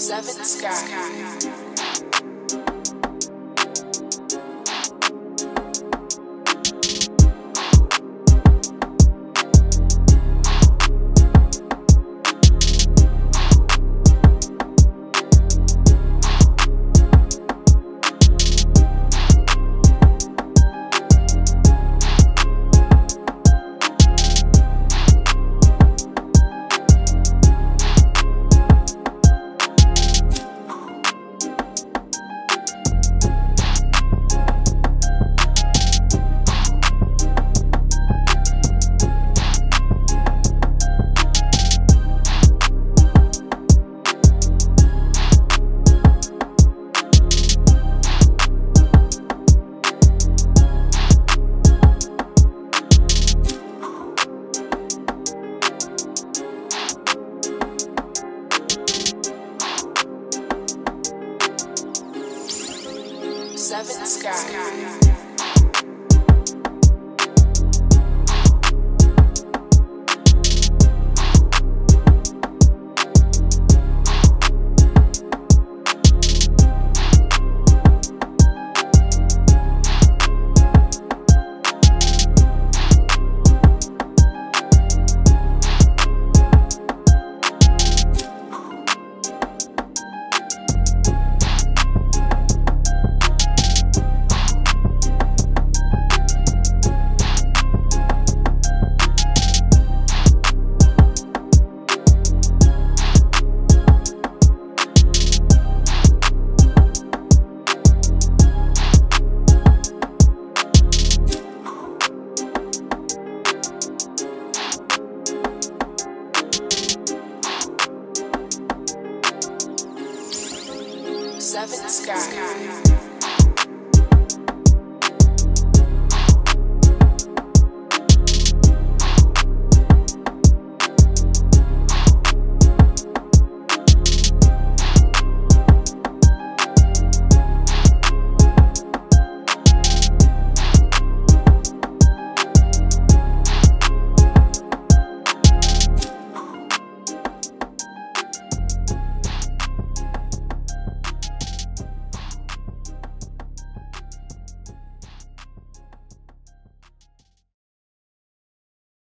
Seven Sky. Seven Sky. Seven Sky.